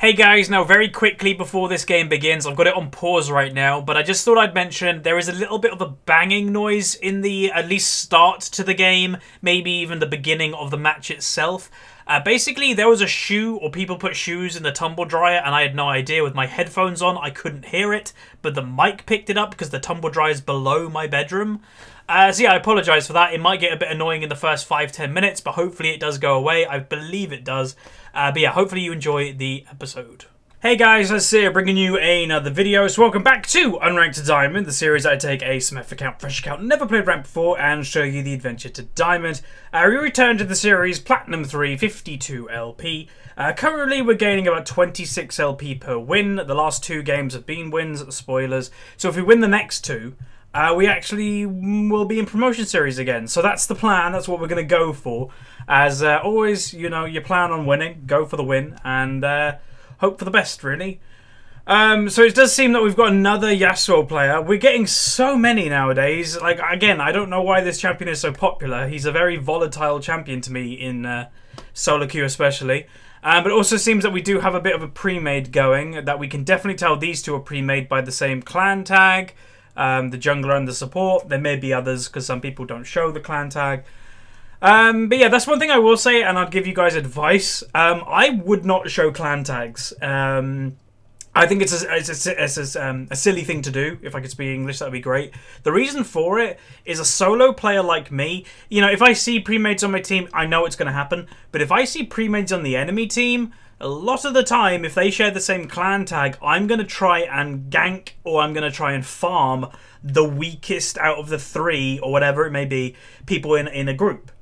Hey guys, now very quickly before this game begins, I've got it on pause right now, but I just thought I'd mention there is a little bit of a banging noise in the at least start to the game, maybe even the beginning of the match itself. Uh, basically, there was a shoe, or people put shoes in the tumble dryer, and I had no idea. With my headphones on, I couldn't hear it, but the mic picked it up because the tumble dryer is below my bedroom. Uh, so yeah, I apologise for that. It might get a bit annoying in the first 5-10 minutes, but hopefully it does go away. I believe it does. Uh, but yeah, hopefully you enjoy the episode. Hey guys, it's here bringing you another video. So welcome back to Unranked to Diamond, the series I take a Smurf account, fresh account, never played rank before, and show you the adventure to Diamond. Uh, we return to the series Platinum 3, 52 LP. Uh, currently, we're gaining about 26 LP per win. The last two games have been wins, spoilers. So if we win the next two, uh, we actually will be in promotion series again. So that's the plan. That's what we're going to go for. As uh, always, you know, you plan on winning, go for the win, and uh, hope for the best, really. Um, so it does seem that we've got another Yasuo player. We're getting so many nowadays. Like, again, I don't know why this champion is so popular. He's a very volatile champion to me in uh, solo queue especially. Um, but it also seems that we do have a bit of a pre-made going, that we can definitely tell these two are pre-made by the same clan tag um, the jungler and the support. There may be others because some people don't show the clan tag. Um, but yeah, that's one thing I will say, and I'd give you guys advice. Um, I would not show clan tags. Um, I think it's a, it's, a, it's a, um, a, silly thing to do. If I could speak English, that would be great. The reason for it is a solo player like me. You know, if I see pre-mades on my team, I know it's going to happen. But if I see pre-mades on the enemy team, a lot of the time, if they share the same clan tag, I'm going to try and gank or I'm going to try and farm the weakest out of the three or whatever it may be people in, in a group.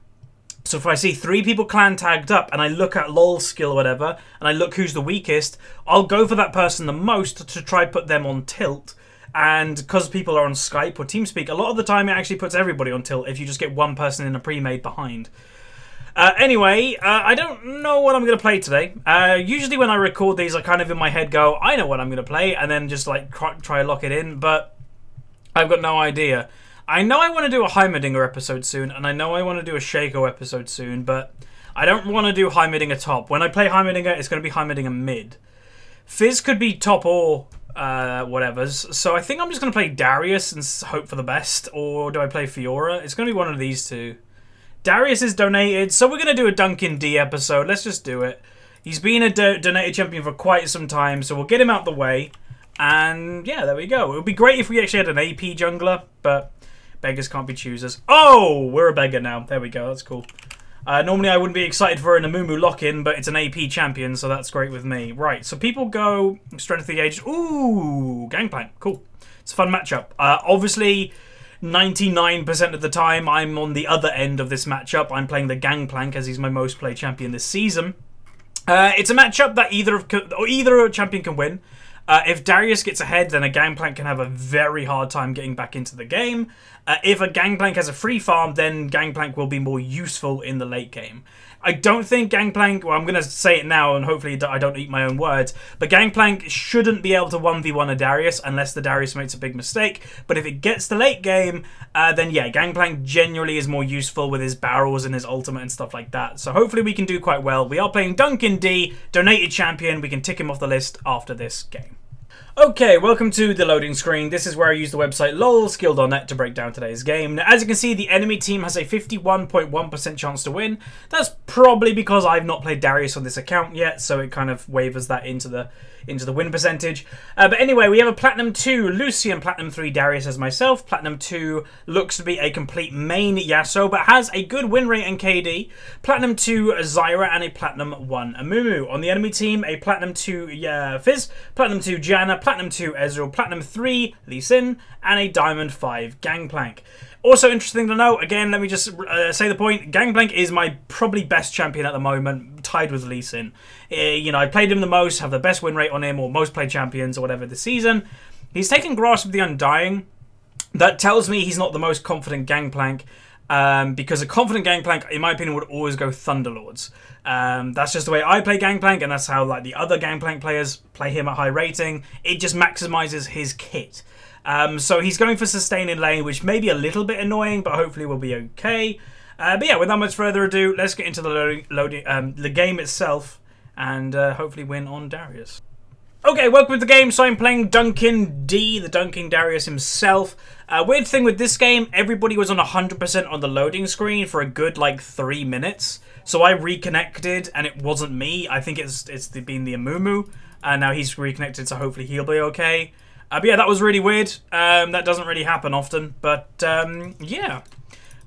So if I see three people clan tagged up and I look at lol skill or whatever and I look who's the weakest, I'll go for that person the most to try put them on tilt. And because people are on Skype or TeamSpeak, a lot of the time it actually puts everybody on tilt if you just get one person in a pre-made behind. Uh, anyway, uh, I don't know what I'm going to play today. Uh, usually when I record these, I kind of in my head go, I know what I'm going to play, and then just like try to lock it in, but I've got no idea. I know I want to do a Heimerdinger episode soon, and I know I want to do a Shaco episode soon, but I don't want to do Heimerdinger top. When I play Heimerdinger, it's going to be Heimerdinger mid. Fizz could be top or uh, whatever's. So I think I'm just going to play Darius and hope for the best, or do I play Fiora? It's going to be one of these two. Darius is donated, so we're going to do a Duncan D episode. Let's just do it. He's been a do donated champion for quite some time, so we'll get him out the way. And yeah, there we go. It would be great if we actually had an AP jungler, but beggars can't be choosers. Oh, we're a beggar now. There we go. That's cool. Uh, normally I wouldn't be excited for an Amumu lock-in, but it's an AP champion, so that's great with me. Right, so people go strength of the age. Ooh, Gangplank. Cool. It's a fun matchup. Uh, obviously, 99% of the time, I'm on the other end of this matchup. I'm playing the Gangplank as he's my most played champion this season. Uh, it's a matchup that either of, or either a champion can win. Uh, if Darius gets ahead, then a Gangplank can have a very hard time getting back into the game. Uh, if a Gangplank has a free farm, then Gangplank will be more useful in the late game. I don't think Gangplank, well, I'm going to say it now and hopefully I don't eat my own words, but Gangplank shouldn't be able to 1v1 a Darius unless the Darius makes a big mistake. But if it gets to late game, uh, then yeah, Gangplank generally is more useful with his barrels and his ultimate and stuff like that. So hopefully we can do quite well. We are playing Duncan D, donated champion. We can tick him off the list after this game. Okay, welcome to the loading screen. This is where I use the website lolskill.net to break down today's game. Now, as you can see, the enemy team has a 51.1% chance to win. That's probably because I've not played Darius on this account yet, so it kind of wavers that into the into the win percentage. Uh, but anyway, we have a Platinum 2 Lucian, Platinum 3 Darius as myself. Platinum 2 looks to be a complete main Yasuo, but has a good win rate and KD. Platinum 2 Zyra and a Platinum 1 Amumu. On the enemy team, a Platinum 2 uh, Fizz, Platinum 2 Janna, Platinum 2 Ezreal, Platinum 3 Lee Sin, and a Diamond 5 Gangplank. Also interesting to know, again, let me just uh, say the point, Gangplank is my probably best champion at the moment, tied with Lee Sin. Uh, you know, I played him the most, have the best win rate on him, or most played champions, or whatever this season. He's taken Grasp of the Undying. That tells me he's not the most confident Gangplank, um, because a confident Gangplank, in my opinion, would always go Thunderlords. Um, that's just the way I play Gangplank, and that's how like the other Gangplank players play him at high rating. It just maximizes his kit. Um, so he's going for sustaining lane, which may be a little bit annoying, but hopefully we'll be okay. Uh, but yeah, without much further ado, let's get into the loading, loading um, the game itself and uh, hopefully win on Darius. Okay, welcome to the game. So I'm playing Duncan D, the Duncan Darius himself. Uh, weird thing with this game, everybody was on 100% on the loading screen for a good like three minutes. So I reconnected and it wasn't me. I think it's it's been the Amumu. And now he's reconnected, so hopefully he'll be okay. Uh, but yeah, that was really weird. Um, that doesn't really happen often. But um, yeah.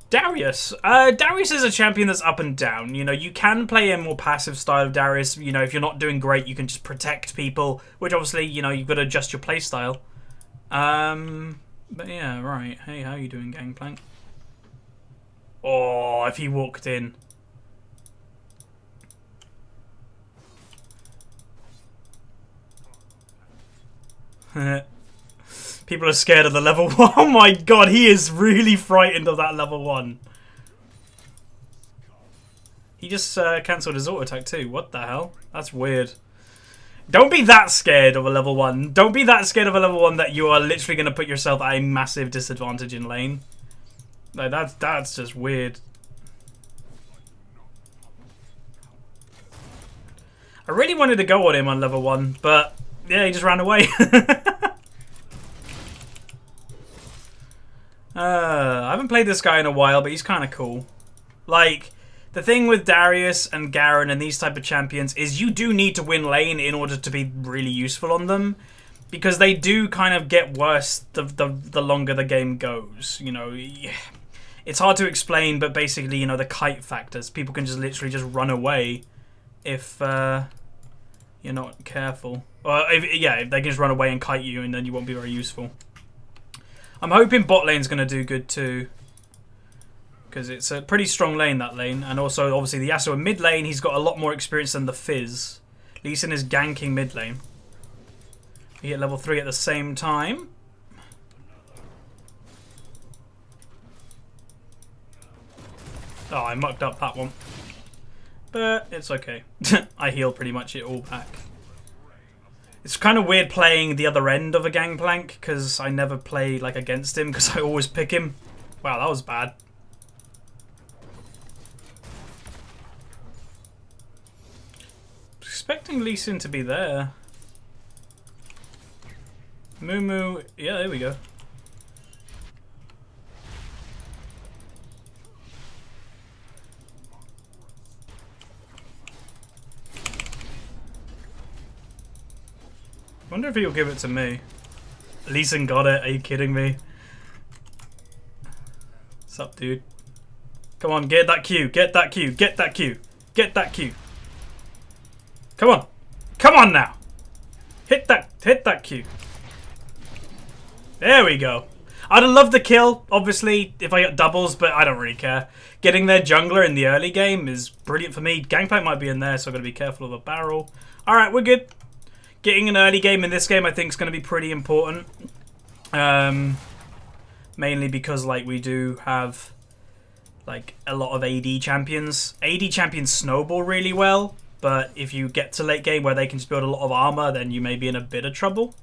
Darius. Uh, Darius is a champion that's up and down. You know, you can play a more passive style of Darius. You know, if you're not doing great, you can just protect people, which obviously, you know, you've got to adjust your playstyle. Um, but yeah, right. Hey, how are you doing, Gangplank? Oh, if he walked in. People are scared of the level one. Oh my god, he is really frightened of that level one. He just uh, cancelled his auto attack too. What the hell? That's weird. Don't be that scared of a level 1. Don't be that scared of a level 1 that you are literally going to put yourself at a massive disadvantage in lane. Like, that's, that's just weird. I really wanted to go on him on level 1, but yeah, he just ran away. Uh, I haven't played this guy in a while, but he's kind of cool. Like, the thing with Darius and Garen and these type of champions is you do need to win lane in order to be really useful on them. Because they do kind of get worse the, the, the longer the game goes. You know, it's hard to explain, but basically, you know, the kite factors. People can just literally just run away if uh, you're not careful. Or, if, yeah, if they can just run away and kite you, and then you won't be very useful. I'm hoping bot lane's going to do good too. Because it's a pretty strong lane, that lane. And also, obviously, the Yasuo mid lane, he's got a lot more experience than the Fizz. Lee Sin is ganking mid lane. We hit level 3 at the same time. Oh, I mucked up that one. But it's okay. I heal pretty much it all back. It's kind of weird playing the other end of a gangplank because I never play like against him because I always pick him. Wow, that was bad. Expecting Lee Sin to be there. Moo Moo, yeah, there we go. Wonder if he'll give it to me. Lee Sin got it. Are you kidding me? What's up, dude? Come on, get that Q. Get that Q. Get that Q. Get that Q. Come on. Come on now. Hit that hit that Q. There we go. I'd have loved the kill, obviously, if I got doubles, but I don't really care. Getting their jungler in the early game is brilliant for me. Gangplank might be in there, so I've got to be careful of the barrel. Alright, we're good getting an early game in this game I think is going to be pretty important. Um, mainly because like we do have like a lot of AD champions. AD champions snowball really well, but if you get to late game where they can just build a lot of armor, then you may be in a bit of trouble.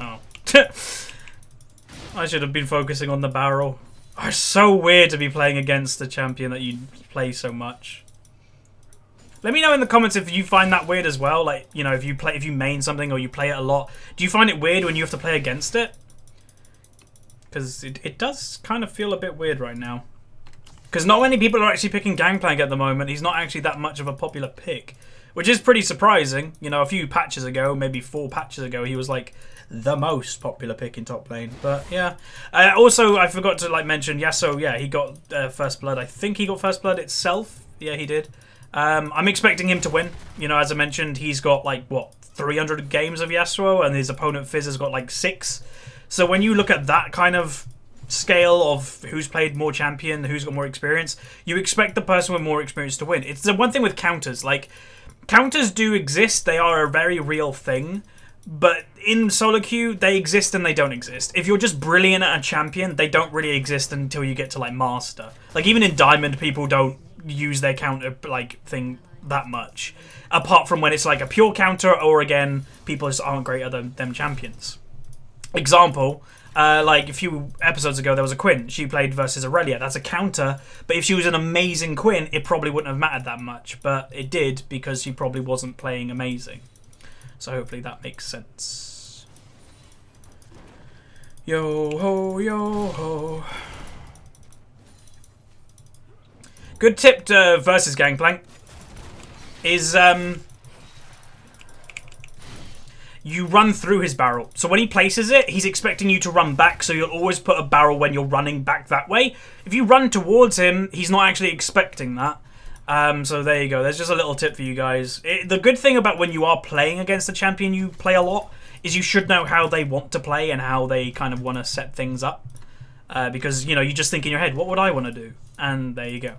oh. I should have been focusing on the barrel. Oh, it's so weird to be playing against a champion that you play so much. Let me know in the comments if you find that weird as well. Like, you know, if you play, if you main something or you play it a lot, do you find it weird when you have to play against it? Because it, it does kind of feel a bit weird right now. Because not many people are actually picking Gangplank at the moment. He's not actually that much of a popular pick. Which is pretty surprising. You know, a few patches ago, maybe four patches ago, he was like the most popular pick in top lane. But yeah. Uh, also, I forgot to like mention Yasuo. Yeah, he got uh, first blood. I think he got first blood itself. Yeah, he did. Um, I'm expecting him to win. You know, as I mentioned, he's got like what 300 games of Yasuo, and his opponent Fizz has got like six. So when you look at that kind of scale of who's played more champion, who's got more experience, you expect the person with more experience to win. It's the one thing with counters. Like counters do exist; they are a very real thing. But in solo queue, they exist and they don't exist. If you're just brilliant at a champion, they don't really exist until you get to like master. Like even in diamond, people don't use their counter like thing that much. Apart from when it's like a pure counter, or again, people just aren't great at them, them champions. Example, Uh, like a few episodes ago, there was a Quinn. She played versus Aurelia. That's a counter. But if she was an amazing Quinn, it probably wouldn't have mattered that much. But it did because she probably wasn't playing amazing. So hopefully that makes sense. Yo ho, yo ho. Good tip to versus Gangplank is um, you run through his barrel. So when he places it, he's expecting you to run back, so you'll always put a barrel when you're running back that way. If you run towards him, he's not actually expecting that. Um, so there you go. There's just a little tip for you guys. It, the good thing about when you are playing against a champion you play a lot is you should know how they want to play and how they kind of want to set things up. Uh, because, you know, you just think in your head, what would I want to do? And there you go.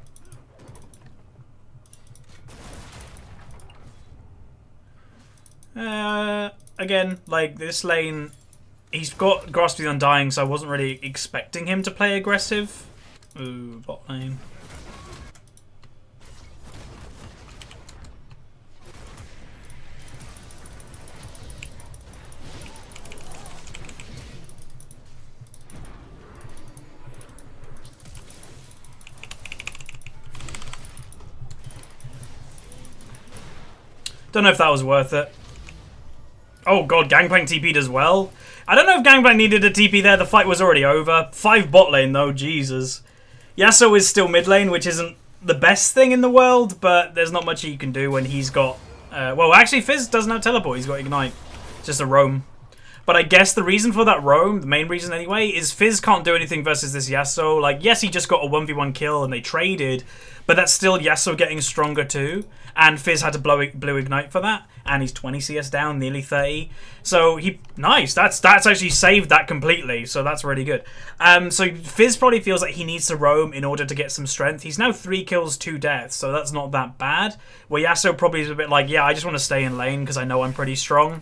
Uh, again, like this lane, he's got Grasp the Undying, so I wasn't really expecting him to play aggressive. Ooh, bot lane. Don't know if that was worth it. Oh god, Gangplank TP'd as well. I don't know if Gangplank needed a TP there. The fight was already over. Five bot lane though, Jesus. Yasuo is still mid lane, which isn't the best thing in the world, but there's not much he can do when he's got... Uh, well, actually, Fizz doesn't have teleport. He's got Ignite. Just a roam. But I guess the reason for that roam, the main reason anyway, is Fizz can't do anything versus this Yasuo. Like, yes, he just got a 1v1 kill and they traded, but that's still Yasuo getting stronger too. And Fizz had to blow blue ignite for that, and he's 20 CS down, nearly 30. So he nice. That's that's actually saved that completely. So that's really good. Um, so Fizz probably feels like he needs to roam in order to get some strength. He's now three kills, two deaths, so that's not that bad. Where Yasuo probably is a bit like, yeah, I just want to stay in lane because I know I'm pretty strong.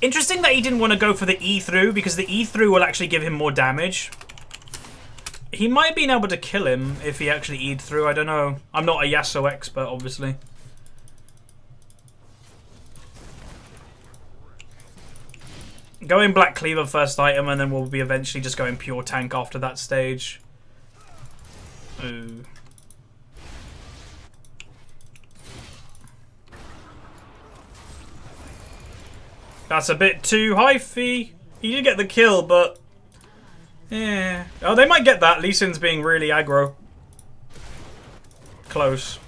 Interesting that he didn't want to go for the E through, because the E through will actually give him more damage. He might have been able to kill him if he actually E'd through, I don't know. I'm not a Yasuo expert, obviously. Going Black Cleaver first item, and then we'll be eventually just going pure tank after that stage. Ooh. That's a bit too high fee. He did get the kill, but... Yeah. Oh, they might get that. Lee Sin's being really aggro. Close.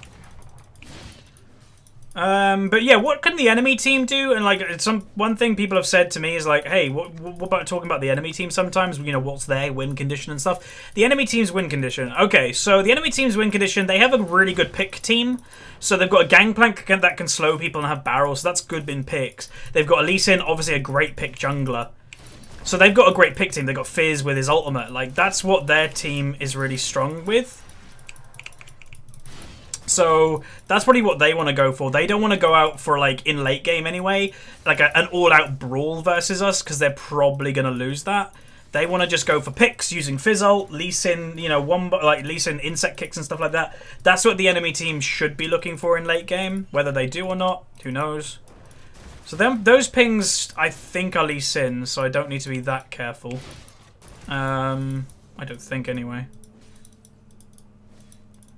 Um, but yeah, what can the enemy team do? And like some one thing people have said to me is like, hey, what, what about talking about the enemy team? Sometimes you know what's their win condition and stuff. The enemy team's win condition. Okay, so the enemy team's win condition. They have a really good pick team. So they've got a gangplank that can slow people and have barrels. So that's good in picks. They've got a Lee Sin, obviously a great pick jungler. So they've got a great pick team. They've got Fizz with his ultimate. Like that's what their team is really strong with. So that's probably what they want to go for. They don't want to go out for like in late game anyway, like a, an all-out brawl versus us because they're probably going to lose that. They want to just go for picks using Fizzle, Lee Sin, you know, one like Lee Sin insect kicks and stuff like that. That's what the enemy team should be looking for in late game. Whether they do or not, who knows. So them those pings I think are Lee Sin, so I don't need to be that careful. Um, I don't think anyway.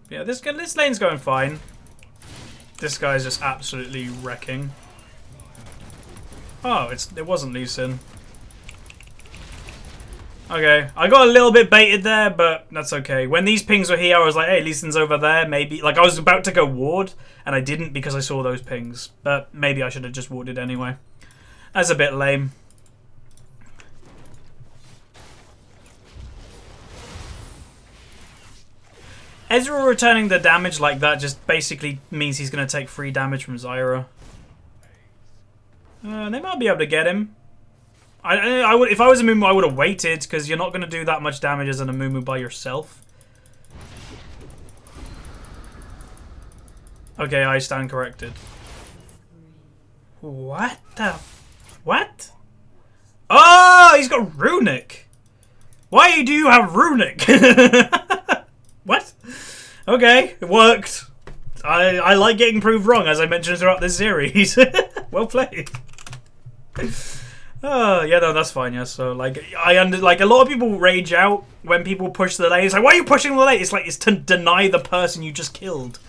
Yeah, this this lane's going fine. This guy's just absolutely wrecking. Oh, it's it wasn't Lee Sin. Okay, I got a little bit baited there, but that's okay. When these pings were here, I was like, hey, Lee Sin's over there, maybe. Like, I was about to go ward, and I didn't because I saw those pings. But maybe I should have just warded anyway. That's a bit lame. Ezra returning the damage like that just basically means he's going to take free damage from Zyra. Uh, they might be able to get him. I, I would if I was a Mumu, I would have waited because you're not going to do that much damage as an Amumu by yourself. Okay, I stand corrected. What the? What? Oh, he's got Runic. Why do you have Runic? what? Okay, it worked. I I like getting proved wrong, as I mentioned throughout this series. well played. Oh yeah, no, that's fine. Yeah, so like I under like a lot of people rage out when people push the lane. It's like, why are you pushing the lane? It's like it's to deny the person you just killed.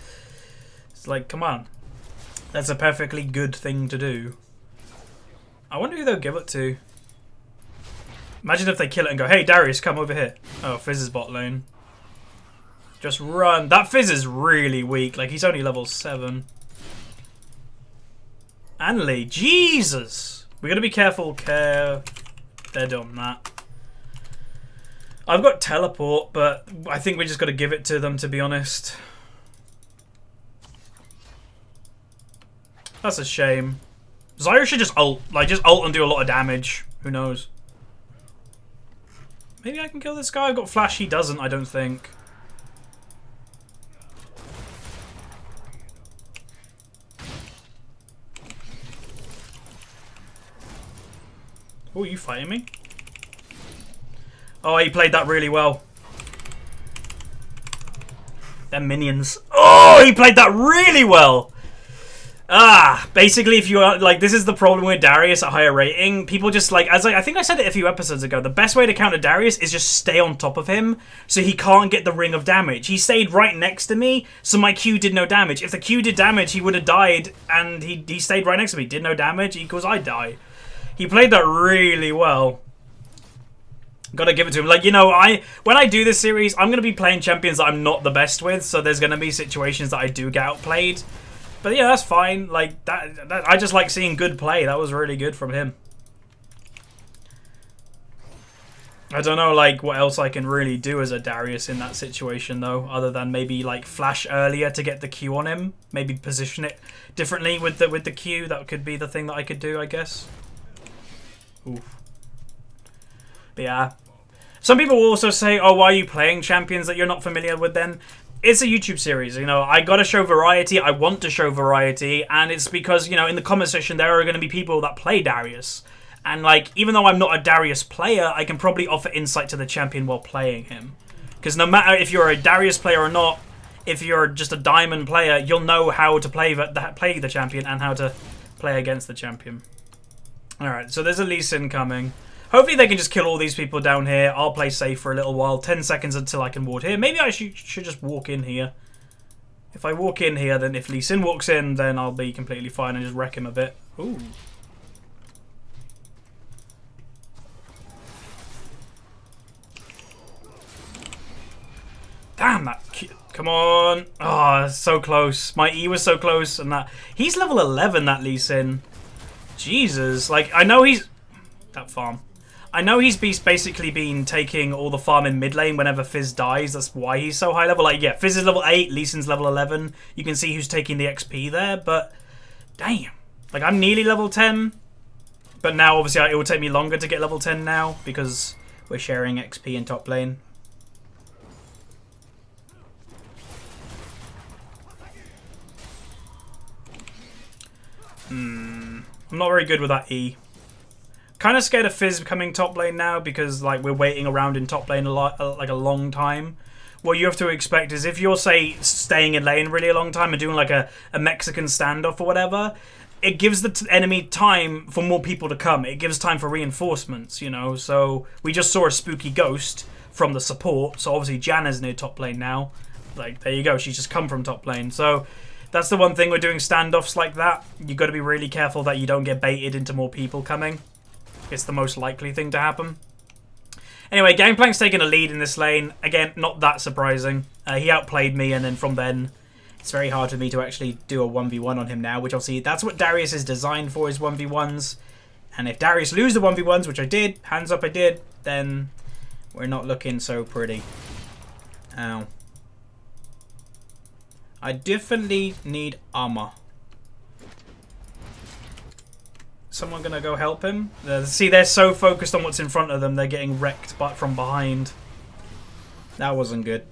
It's like, come on, that's a perfectly good thing to do. I wonder who they'll give it to. Imagine if they kill it and go, hey Darius, come over here. Oh, Fizz's bot lane. Just run. That Fizz is really weak. Like he's only level seven. Anley, Jesus. We gotta be careful. Care. They're done that. I've got teleport, but I think we just got to give it to them, to be honest. That's a shame. Zyra should just ult. Like, just ult and do a lot of damage. Who knows? Maybe I can kill this guy. I've got flash. He doesn't, I don't think. Oh, you fighting me? Oh, he played that really well. They're minions. Oh, he played that really well. Ah, basically, if you are like, this is the problem with Darius at higher rating. People just like, as I, I think I said it a few episodes ago, the best way to counter Darius is just stay on top of him so he can't get the ring of damage. He stayed right next to me, so my Q did no damage. If the Q did damage, he would have died, and he, he stayed right next to me. Did no damage equals I die. He played that really well. Gotta give it to him. Like, you know, I when I do this series, I'm gonna be playing champions that I'm not the best with, so there's gonna be situations that I do get outplayed. But yeah, that's fine. Like that, that I just like seeing good play. That was really good from him. I don't know, like, what else I can really do as a Darius in that situation, though, other than maybe, like, flash earlier to get the Q on him. Maybe position it differently with the with the Q. That could be the thing that I could do, I guess. Oof. But yeah. Some people will also say, oh, why are you playing champions that you're not familiar with then? It's a YouTube series, you know, I gotta show variety, I want to show variety, and it's because, you know, in the comment section there are going to be people that play Darius. And, like, even though I'm not a Darius player, I can probably offer insight to the champion while playing him. Because no matter if you're a Darius player or not, if you're just a Diamond player, you'll know how to play the, play the champion and how to play against the champion. Alright, so there's a Lee Sin coming. Hopefully they can just kill all these people down here. I'll play safe for a little while. 10 seconds until I can ward here. Maybe I should, should just walk in here. If I walk in here, then if Lee Sin walks in, then I'll be completely fine and just wreck him a bit. Ooh. Damn, that... Come on. Oh, so close. My E was so close. and that He's level 11, that Lee Sin. Jesus, like, I know he's... That farm. I know he's basically been taking all the farm in mid lane whenever Fizz dies. That's why he's so high level. Like, yeah, Fizz is level 8, Lee Sin's level 11. You can see who's taking the XP there, but... Damn. Like, I'm nearly level 10. But now, obviously, it will take me longer to get level 10 now because we're sharing XP in top lane. Hmm. I'm not very good with that E. Kind of scared of Fizz coming top lane now because like we're waiting around in top lane a lot, uh, like a long time. What you have to expect is if you're say staying in lane really a long time and doing like a, a Mexican standoff or whatever, it gives the enemy time for more people to come. It gives time for reinforcements, you know. So we just saw a spooky ghost from the support. So obviously Janna's near top lane now. Like there you go, she's just come from top lane. So that's the one thing we're doing standoffs like that. You've got to be really careful that you don't get baited into more people coming. It's the most likely thing to happen. Anyway, Gangplank's taking a lead in this lane. Again, not that surprising. Uh, he outplayed me, and then from then, it's very hard for me to actually do a 1v1 on him now, which obviously that's what Darius is designed for, is 1v1s. And if Darius lose the 1v1s, which I did, hands up I did, then we're not looking so pretty. Ow. I definitely need armor. Someone gonna go help him? See, they're so focused on what's in front of them, they're getting wrecked but from behind. That wasn't good.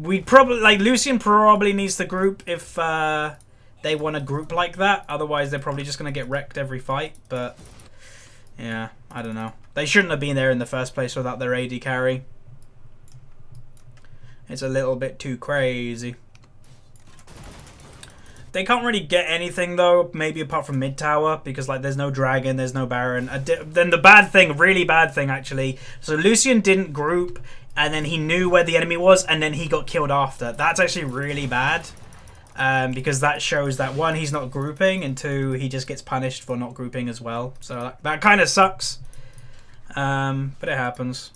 We probably like Lucian probably needs the group if uh, they want a group like that. Otherwise, they're probably just gonna get wrecked every fight. But yeah, I don't know. They shouldn't have been there in the first place without their AD carry. It's a little bit too crazy. They can't really get anything though, maybe apart from mid tower because like there's no dragon, there's no baron. Then the bad thing, really bad thing actually. So Lucian didn't group, and then he knew where the enemy was, and then he got killed after. That's actually really bad. Um, because that shows that one, he's not grouping, and two, he just gets punished for not grouping as well. So that, that kind of sucks. Um, but it happens.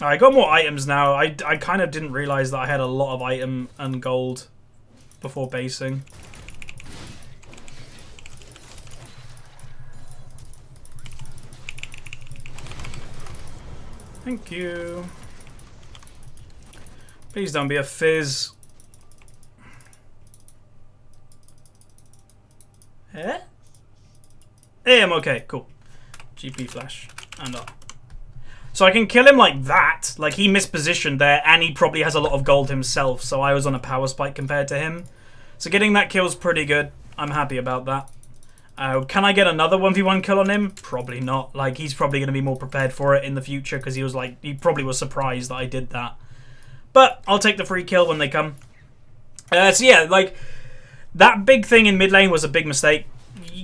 I got more items now. I, I kind of didn't realize that I had a lot of item and gold before basing. Thank you. Please don't be a fizz. Eh? Hey, I'm okay. Cool. GP flash. And up. So I can kill him like that. Like, he mispositioned there, and he probably has a lot of gold himself, so I was on a power spike compared to him. So getting that kill's pretty good. I'm happy about that. Uh, can I get another 1v1 kill on him? Probably not. Like, he's probably going to be more prepared for it in the future, because he was like, he probably was surprised that I did that. But I'll take the free kill when they come. Uh, so yeah, like, that big thing in mid lane was a big mistake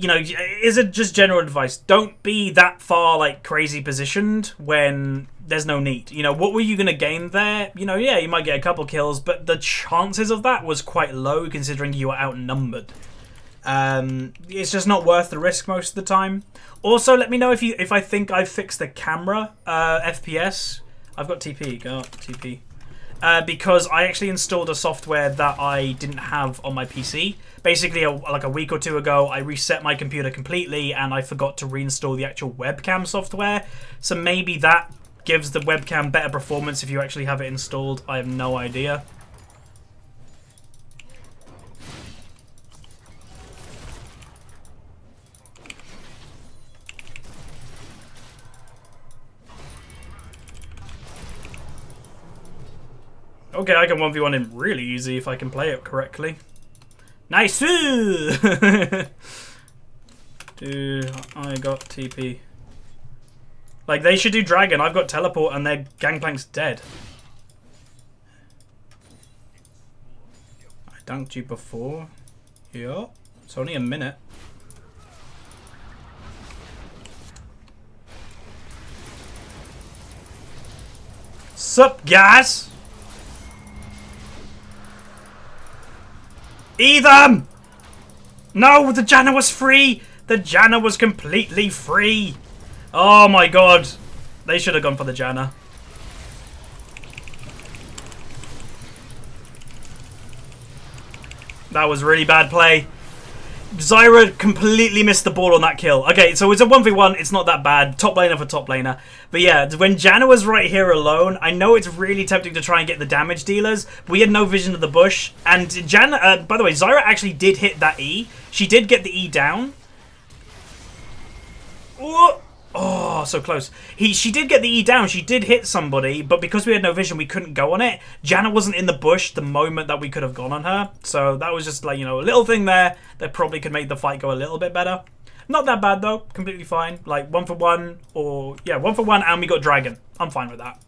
you know, is it just general advice? Don't be that far like crazy positioned when there's no need. You know, what were you going to gain there? You know, yeah, you might get a couple kills, but the chances of that was quite low considering you were outnumbered. Um, it's just not worth the risk most of the time. Also, let me know if you if I think I've fixed the camera uh, FPS. I've got TP. Go TP. Uh, because I actually installed a software that I didn't have on my PC basically a, like a week or two ago i reset my computer completely and i forgot to reinstall the actual webcam software. So maybe that gives the webcam better performance if you actually have it installed. I have no idea Okay, I can 1v1 him really easy if I can play it correctly. Nice! Dude, I got TP. Like, they should do Dragon. I've got Teleport and their Gangplank's dead. I dunked you before. Yeah. It's only a minute. Sup, guys? Ethan! No, the Janna was free! The Janna was completely free! Oh my god. They should have gone for the Janna. That was really bad play. Zyra completely missed the ball on that kill. Okay, so it's a 1v1. It's not that bad. Top laner for top laner. But yeah, when Janna was right here alone, I know it's really tempting to try and get the damage dealers. we had no vision of the bush. And Janna, uh, by the way, Zyra actually did hit that E. She did get the E down. Oh, so close. He, she did get the E down. She did hit somebody, but because we had no vision, we couldn't go on it. Janna wasn't in the bush the moment that we could have gone on her. So that was just like, you know, a little thing there that probably could make the fight go a little bit better. Not that bad, though. Completely fine. Like, one for one, or... Yeah, one for one, and we got Dragon. I'm fine with that.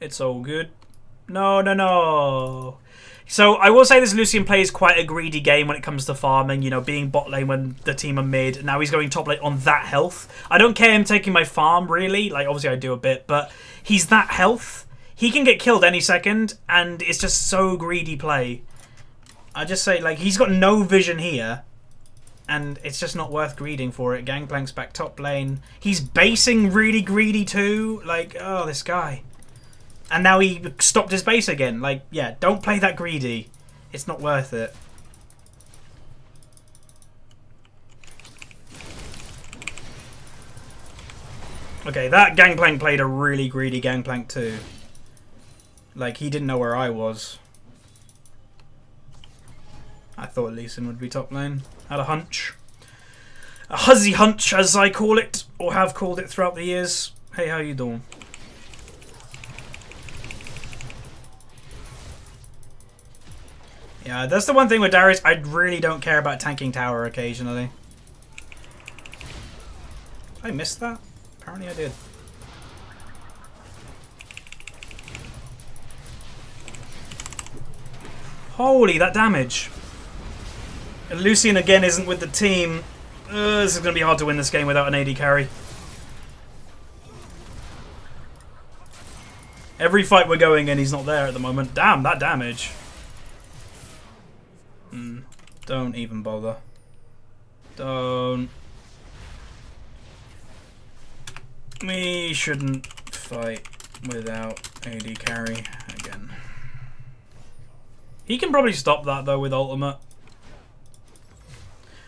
It's all good. No, no, no. So I will say this Lucian plays quite a greedy game when it comes to farming, you know, being bot lane when the team are mid. Now he's going top lane on that health. I don't care him taking my farm, really. Like, obviously I do a bit, but he's that health. He can get killed any second, and it's just so greedy play. I just say, like, he's got no vision here, and it's just not worth greeding for it. Gangplank's back top lane. He's basing really greedy too. Like, oh, this guy. And now he stopped his base again. Like, yeah, don't play that greedy. It's not worth it. Okay, that Gangplank played a really greedy Gangplank too. Like, he didn't know where I was. I thought Lee Sin would be top lane. Had a hunch. A huzzy hunch, as I call it, or have called it throughout the years. Hey, how you doing? Yeah, that's the one thing with Darius. I really don't care about tanking tower occasionally. I missed that? Apparently I did. Holy, that damage. And Lucian again isn't with the team. Uh, this is going to be hard to win this game without an AD carry. Every fight we're going in, he's not there at the moment. Damn, that damage. Hmm. Don't even bother. Don't. We shouldn't fight without AD carry again. He can probably stop that though with ultimate.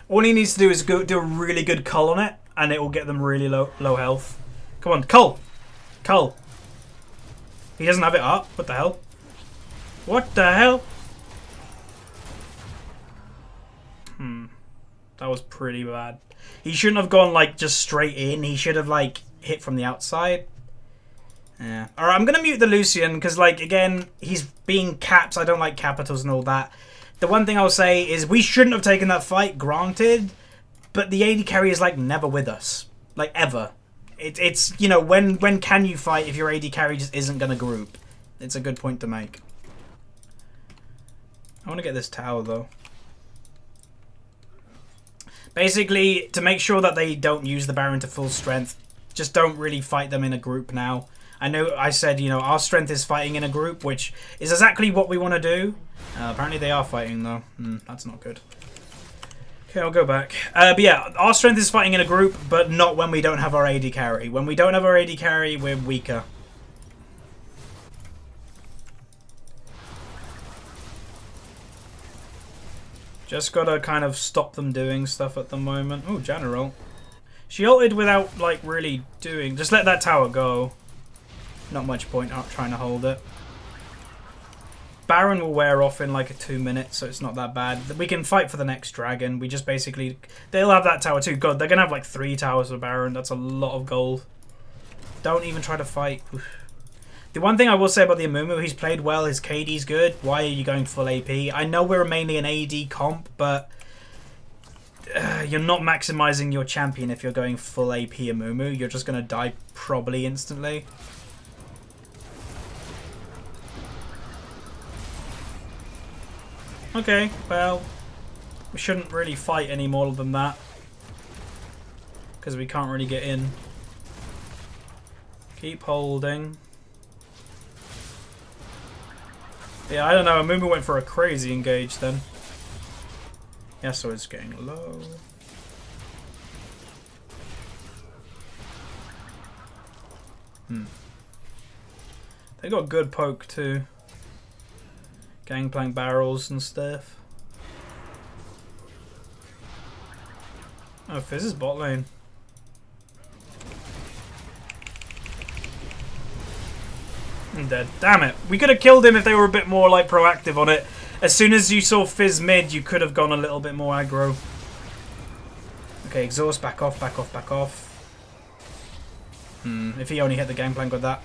All he needs to do is go do a really good cull on it, and it will get them really low low health. Come on, cull, cull. He doesn't have it up. What the hell? What the hell? Hmm. That was pretty bad. He shouldn't have gone like just straight in. He should have like hit from the outside. Yeah. Alright, I'm gonna mute the Lucian because like again, he's being caps. I don't like capitals and all that. The one thing I'll say is we shouldn't have taken that fight, granted, but the AD carry is like never with us. Like ever. It, it's you know when when can you fight if your AD carry just isn't gonna group? It's a good point to make. I want to get this tower though. Basically, to make sure that they don't use the Baron to full strength, just don't really fight them in a group now. I know I said, you know, our strength is fighting in a group, which is exactly what we want to do. Uh, apparently they are fighting, though. Mm, that's not good. Okay, I'll go back. Uh, but yeah, our strength is fighting in a group, but not when we don't have our AD carry. When we don't have our AD carry, we're weaker. Just gotta kind of stop them doing stuff at the moment. Oh, General. She ulted without, like, really doing... Just let that tower go. Not much point out trying to hold it. Baron will wear off in like a two minutes, so it's not that bad. We can fight for the next dragon. We just basically... They'll have that tower too. God, they're to have like three towers for Baron. That's a lot of gold. Don't even try to fight. The one thing I will say about the Amumu, he's played well. His KD's good. Why are you going full AP? I know we're mainly an AD comp, but... Uh, you're not maximizing your champion if you're going full AP Amumu. You're just going to die probably instantly. Okay, well, we shouldn't really fight any more than that. Because we can't really get in. Keep holding. Yeah, I don't know. Amumu went for a crazy engage then. Yeah, so it's getting low. Hmm. They got good poke too. Gangplank barrels and stuff. Oh, Fizz is bot lane. I'm dead. Damn it. We could have killed him if they were a bit more like proactive on it. As soon as you saw Fizz mid, you could have gone a little bit more aggro. Okay, exhaust, back off, back off, back off. Hmm, if he only hit the gangplank with that.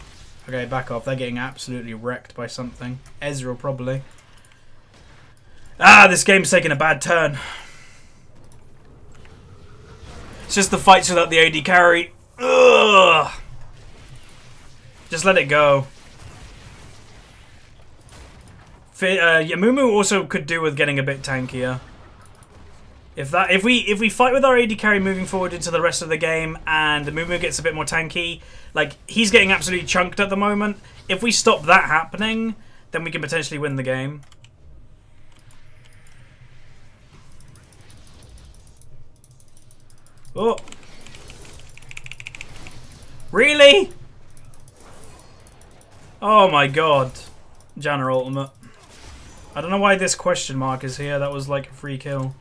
Okay, back off. They're getting absolutely wrecked by something. Ezreal, probably. Ah, this game's taking a bad turn. It's just the fights without the AD carry. Ugh. Just let it go. Uh, Amumu also could do with getting a bit tankier. If that, if we if we fight with our AD carry moving forward into the rest of the game, and the Mumu gets a bit more tanky, like he's getting absolutely chunked at the moment. If we stop that happening, then we can potentially win the game. Oh. Really? Oh my god. Janna ultimate. I don't know why this question mark is here. That was like a free kill.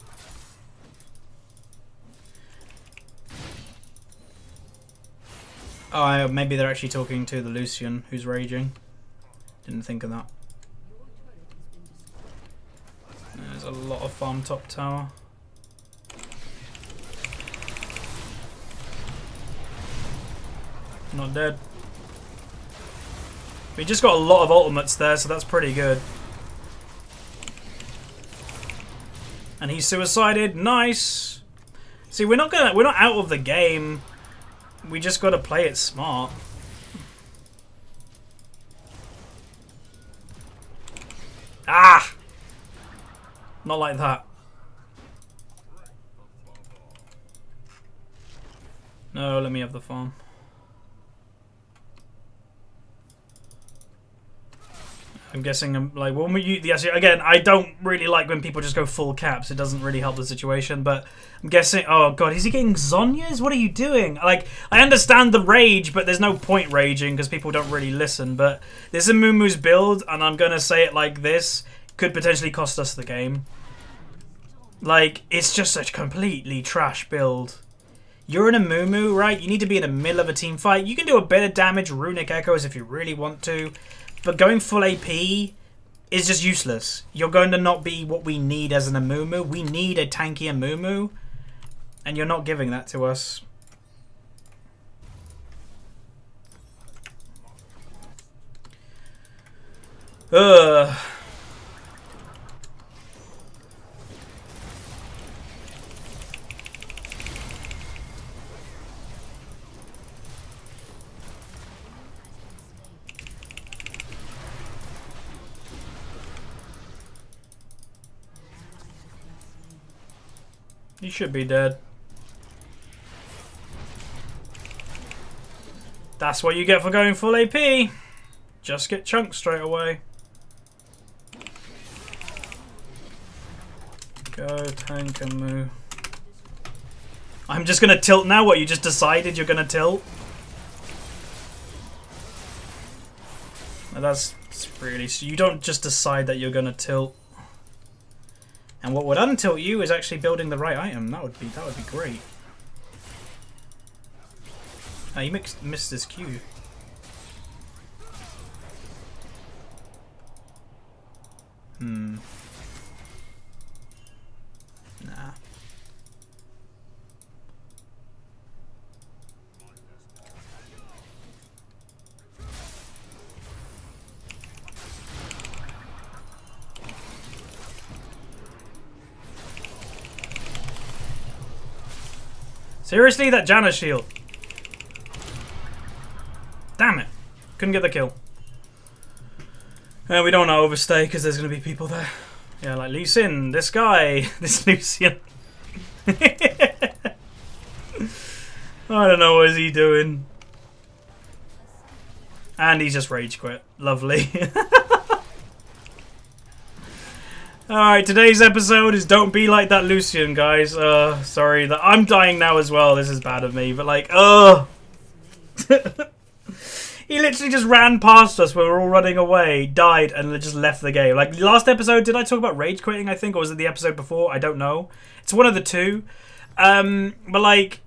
Oh, maybe they're actually talking to the Lucian who's raging. Didn't think of that. There's a lot of farm top tower. Not dead. We just got a lot of ultimates there, so that's pretty good. And he suicided. Nice. See, we're not gonna we're not out of the game. We just gotta play it smart. Ah! Not like that. No, let me have the farm. I'm guessing, I'm um, like, when we yes, again, I don't really like when people just go full caps. It doesn't really help the situation. But I'm guessing. Oh god, is he getting Zhonya's? What are you doing? Like, I understand the rage, but there's no point raging because people don't really listen. But this is Mumu's build, and I'm gonna say it like this: could potentially cost us the game. Like, it's just such completely trash build. You're in a Mumu, right? You need to be in the middle of a team fight. You can do a bit of damage, Runic Echoes, if you really want to. But going full AP is just useless. You're going to not be what we need as an Amumu. We need a tanky Amumu. And you're not giving that to us. Ugh. He should be dead. That's what you get for going full AP. Just get chunked straight away. Go tank and move. I'm just gonna tilt now. What, you just decided you're gonna tilt? That's really... You don't just decide that you're gonna tilt. And what would untilt you is actually building the right item. That would be that would be great. Oh, you mixed, missed this Q. Hmm. Nah. Seriously, that Janna shield. Damn it. Couldn't get the kill. Uh, we don't want to overstay because there's going to be people there. Yeah, like Lee Sin, this guy, this Lucian. I don't know what is he doing. And he's just rage quit. Lovely. Alright, today's episode is don't be like that Lucian, guys. Uh, sorry that I'm dying now as well. This is bad of me, but like, uh He literally just ran past us when we were all running away, died, and just left the game. Like, last episode, did I talk about rage quitting, I think? Or was it the episode before? I don't know. It's one of the two. Um, but like,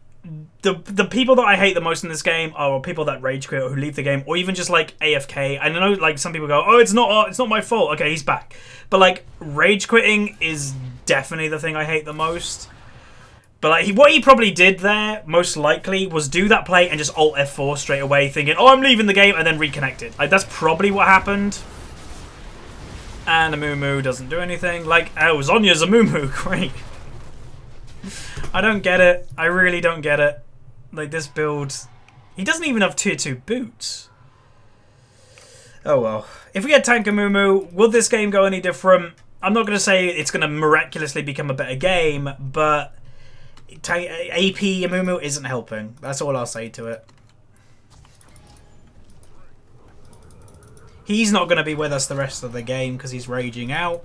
the the people that I hate the most in this game are people that rage quit or who leave the game, or even just like AFK. I know like some people go, "Oh, it's not uh, it's not my fault." Okay, he's back. But like rage quitting is definitely the thing I hate the most. But like he, what he probably did there, most likely, was do that play and just Alt F4 straight away, thinking, "Oh, I'm leaving the game," and then reconnected. Like that's probably what happened. And Amumu doesn't do anything. Like, oh, Zhonya's Amumu, great. I don't get it. I really don't get it. Like, this build... He doesn't even have tier 2 boots. Oh well. If we get tank Amumu, will this game go any different? I'm not going to say it's going to miraculously become a better game, but AP Amumu isn't helping. That's all I'll say to it. He's not going to be with us the rest of the game because he's raging out.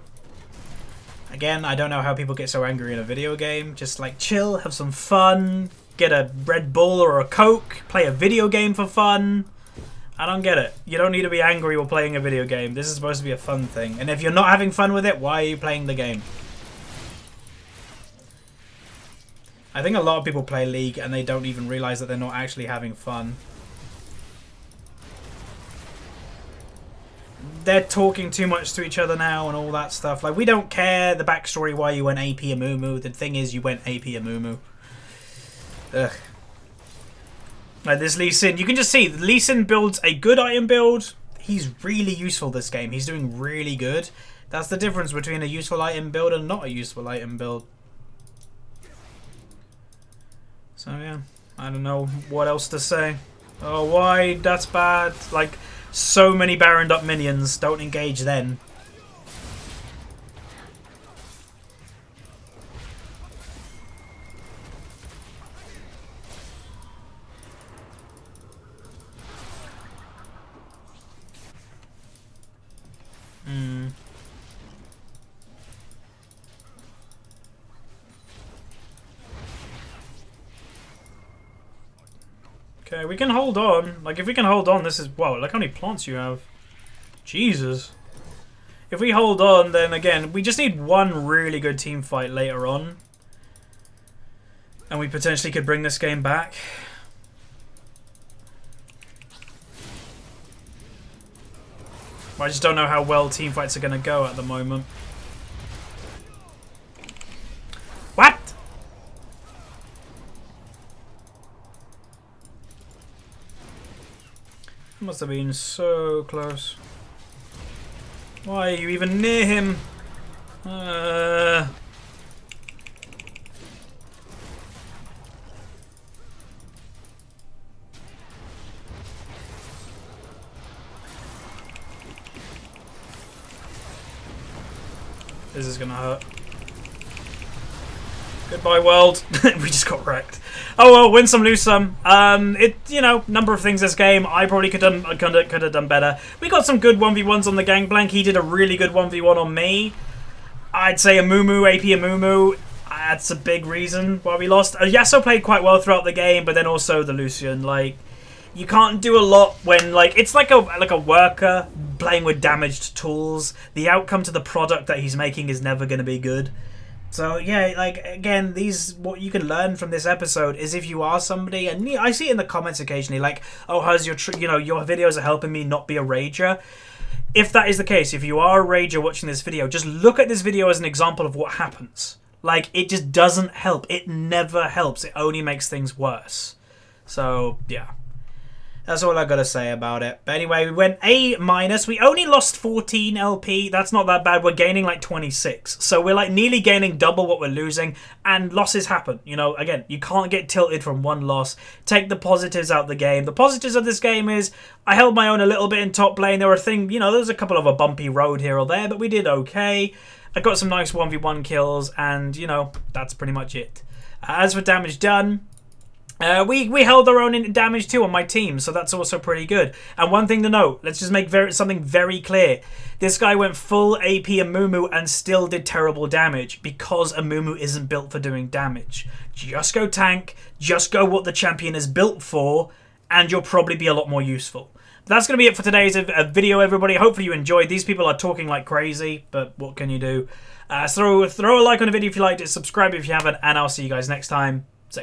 Again, I don't know how people get so angry in a video game. Just like chill, have some fun, get a Red Bull or a Coke, play a video game for fun. I don't get it. You don't need to be angry while playing a video game. This is supposed to be a fun thing. And if you're not having fun with it, why are you playing the game? I think a lot of people play League and they don't even realize that they're not actually having fun. They're talking too much to each other now and all that stuff. Like, we don't care the backstory why you went AP Amumu. The thing is, you went AP Amumu. Ugh. Like, this Lee Sin, you can just see, Lee Sin builds a good item build. He's really useful this game. He's doing really good. That's the difference between a useful item build and not a useful item build. So, yeah. I don't know what else to say. Oh, why? That's bad. Like, so many Baroned up minions. Don't engage then. Okay, we can hold on. Like, if we can hold on, this is... Whoa, look how many plants you have. Jesus. If we hold on, then again, we just need one really good team fight later on. And we potentially could bring this game back. I just don't know how well team fights are going to go at the moment. What? Must have been so close. Why are you even near him? Uh... This is gonna hurt. Goodbye, world. we just got wrecked. Oh well, win some, lose some. Um, it you know number of things this game. I probably could have could have, could have done better. We got some good one v ones on the Gangplank. He did a really good one v one on me. I'd say Amumu, AP Amumu. That's a big reason why we lost. Uh, Yasuo played quite well throughout the game, but then also the Lucian. Like, you can't do a lot when like it's like a like a worker playing with damaged tools. The outcome to the product that he's making is never going to be good. So yeah, like again, these what you can learn from this episode is if you are somebody, and I see it in the comments occasionally, like, oh, how's your, you know, your videos are helping me not be a rager. If that is the case, if you are a rager watching this video, just look at this video as an example of what happens. Like, it just doesn't help. It never helps. It only makes things worse. So, yeah. That's all I gotta say about it. But anyway, we went A minus. We only lost 14 LP. That's not that bad. We're gaining like 26. So we're like nearly gaining double what we're losing. And losses happen. You know, again, you can't get tilted from one loss. Take the positives out the game. The positives of this game is I held my own a little bit in top lane. There were things, you know, there's a couple of a bumpy road here or there, but we did okay. I got some nice 1v1 kills, and, you know, that's pretty much it. As for damage done, uh, we, we held our own in damage too on my team, so that's also pretty good. And one thing to note, let's just make very, something very clear. This guy went full AP Amumu and still did terrible damage because Amumu isn't built for doing damage. Just go tank, just go what the champion is built for, and you'll probably be a lot more useful. That's going to be it for today's video, everybody. Hopefully you enjoyed. These people are talking like crazy, but what can you do? Uh, throw, throw a like on the video if you liked it, subscribe if you haven't, and I'll see you guys next time. See